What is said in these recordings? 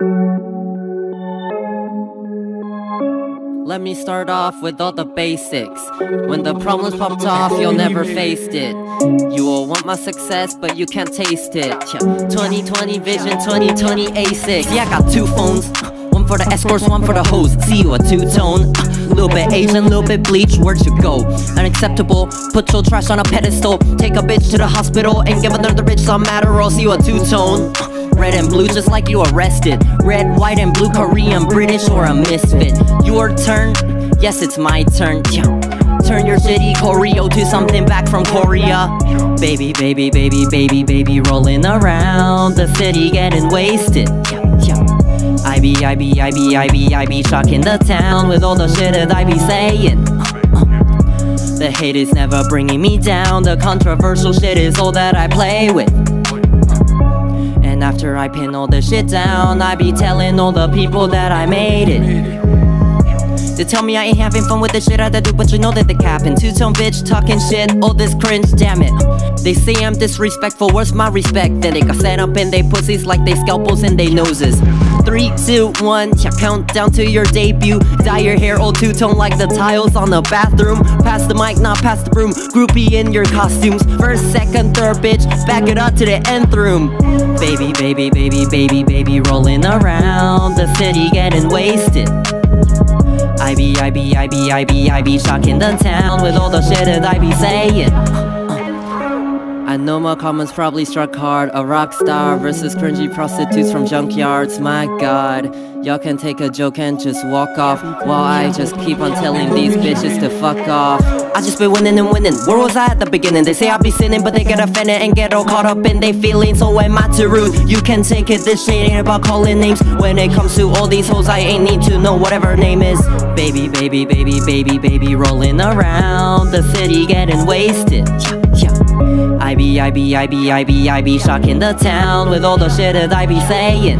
Let me start off with all the basics. When the problems popped off, you'll never faced it. You will want my success, but you can't taste it. 2020 vision, 2020 A6. Yeah, I got two phones. Uh, one for the escorts, one for the hoes. See you a two-tone. Uh, little bit Asian, little bit bleach. Where'd you go? Unacceptable. Put your trash on a pedestal. Take a bitch to the hospital and give another bitch some Adderall. See you a two-tone. Uh, Red and blue, just like you arrested. Red, white, and blue, Korean, British, or a misfit. Your turn, yes, it's my turn. Turn your shitty choreo to something back from Korea. Baby, baby, baby, baby, baby, rolling around the city getting wasted. I be, I be, I be, I be, I be shocking the town with all the shit that I be saying. Uh, uh. The hate is never bringing me down. The controversial shit is all that I play with. And after I pin all the shit down, I be telling all the people that I made it. They tell me I ain't having fun with the shit I do, but you know that they capping. Two tone bitch talking shit, all this cringe, damn it. They say I'm disrespectful, where's my respect? Then they got set up in they pussies like they scalpels in they noses. Three, two, one, yeah, count down to your debut. Dye your hair all two tone like the tiles on the bathroom. Pass the mic, not pass the broom. Groupie in your costumes. First, second, third, bitch, back it up to the nth room. Baby, baby, baby, baby, baby, rolling around the city getting wasted. I be, I be, I be, I be, I be shocking the town with all the shit that I be saying. I know my comments probably struck hard. A rock star versus cringy prostitutes from junkyards. My god, y'all can take a joke and just walk off while I just keep on telling these bitches to fuck off. I just been winning and winning. Where was I at the beginning? They say I be sinning, but they get offended and get all caught up in their feelings. So am I too rude? You can take it. This shit ain't about calling names. When it comes to all these hoes, I ain't need to know whatever name is. Baby, baby, baby, baby, baby, rolling around the city getting wasted. I be, I be, I be, I be, I be shocking the town with all the shit that I be saying.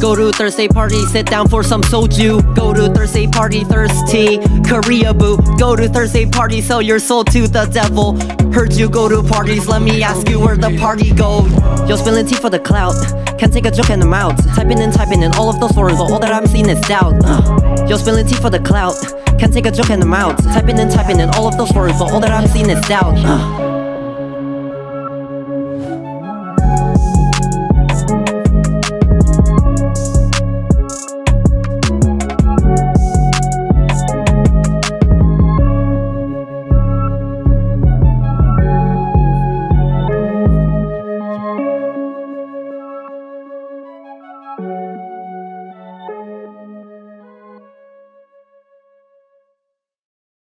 Go to Thursday party, sit down for some soju. Go to Thursday party, thirsty, Korea boo. Go to Thursday party, sell your soul to the devil. Heard you go to parties, let me ask you where the party go. Yo, spilling tea for the clout. Can't take a joke in the mouth. Typing and typing in all of those words, all that I'm seeing is doubt. Uh. Yo, spilling tea for the clout. Can't take a joke in the mouth. Typing and typing in all of those words, all that I'm seeing is doubt. Uh.